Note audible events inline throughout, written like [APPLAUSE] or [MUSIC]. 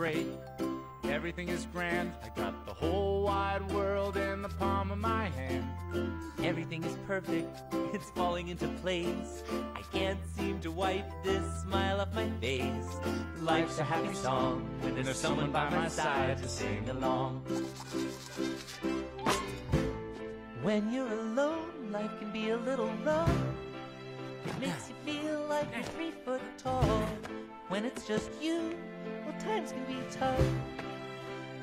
great. Everything is grand. I got the whole wide world in the palm of my hand. Everything is perfect, [LAUGHS] it's falling into place. I can't seem to wipe this smile off my face. Life's a happy song when there's someone by my side to sing along. When you're alone, life can be a little rough. It makes you feel like you're three foot tall. When it's just you, well, times can be tough.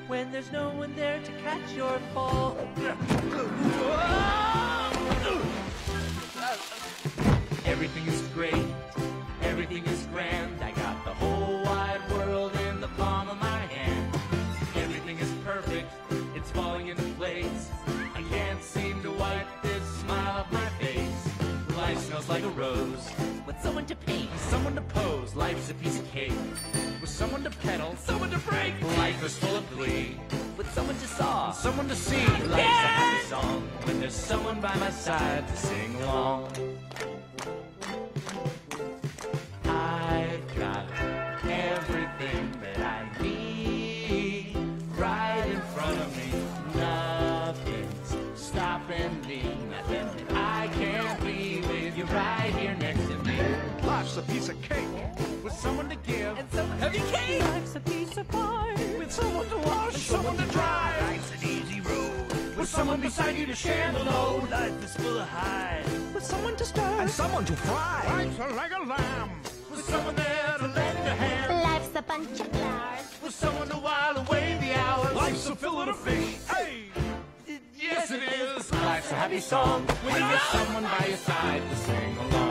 When there's no one there to catch your fall. Everything is great. Everything is grand. I got the whole wide world in the palm of my hand. Everything is perfect. It's falling into place. I can't seem to wipe this smile off my smells like a rose. With someone to paint, Someone to pose. Life's a piece of cake. With someone to pedal. Someone to brake. Life is full of glee. with someone to saw. Someone to see. Life's a happy song when there's someone by my side to sing along. I've got everything that I need right in front of me. Nothing's a piece of cake. With someone to give. And someone Heavy cake. Life's a piece of pie. With someone to wash. And someone to dry. Life's an easy road. With someone beside you to share the load. Life is full of highs. With someone to stir. And someone to fry. Life's like a lamb. With someone there to lend a hand. Life's a bunch of flowers. With someone to while away the hours. Life's a fillet of fish. Hey! Yes, it is. Life's a happy song when you get someone by your side to sing along.